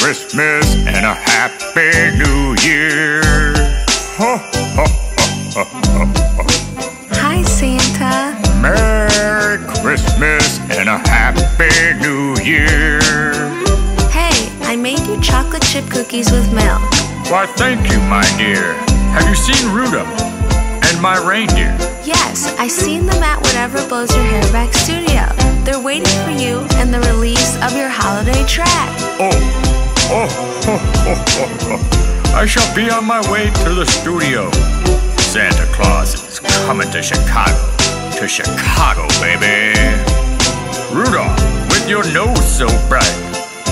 Christmas and a happy new year. Hi, Santa. Merry Christmas and a happy new year. Hey, I made you chocolate chip cookies with milk. Why, thank you, my dear. Have you seen Rudolph and my reindeer? Yes, I seen them at Whatever Blows Your Hair Back Studio. They're waiting for you and the release of your holiday track. Oh, I shall be on my way to the studio. Santa Claus is coming to Chicago. To Chicago, baby. Rudolph, with your nose so bright,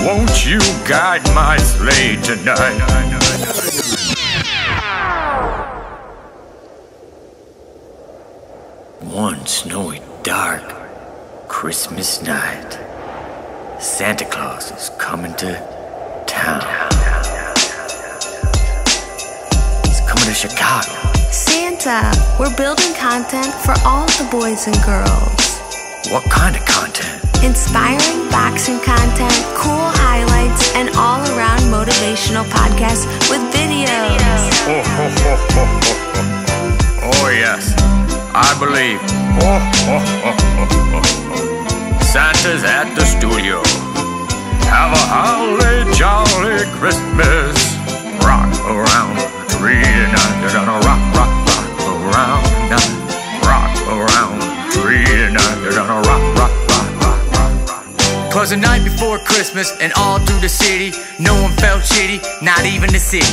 won't you guide my sleigh tonight? One snowy, dark Christmas night, Santa Claus is coming to town. To Chicago. Santa, we're building content for all the boys and girls. What kind of content? Inspiring boxing content, cool highlights, and all around motivational podcasts with videos. Oh, ho, ho, ho, ho, ho. oh yes, I believe. Santa's at the studio. Have a holly jolly Christmas. Rock around Twas the night before Christmas, and all through the city, no one felt shitty, not even the city.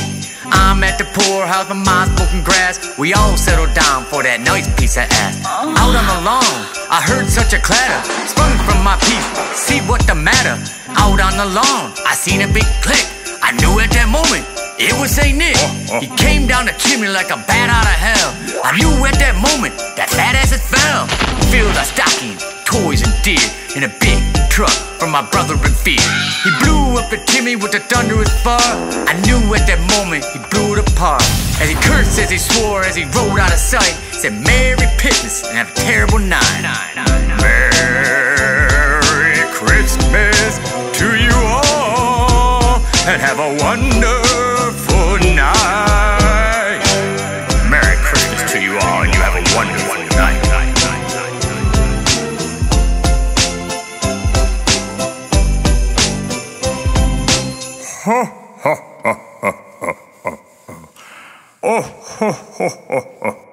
I'm at the poorhouse, my mom's smoking grass. We all settled down for that nice piece of ass. Out on the lawn, I heard such a clatter. Sprung from my piece, see what the matter. Out on the lawn, I seen a big click. I knew at that moment it was Saint Nick. He came down the chimney like a bat out of hell. I knew at that moment that fat ass had fell. Filled our stocking, toys and deer in a big truck from my brother in fear. He blew up the chimney with the thunderous far. I knew at that moment he blew it apart. As he cursed, as he swore, as he rode out of sight, said Merry Christmas and have a terrible night. Merry Christmas to you all, and have a wonderful night. Ho, ho, ho, ho, ho, ho. Oh, ho, ho, ho, ho.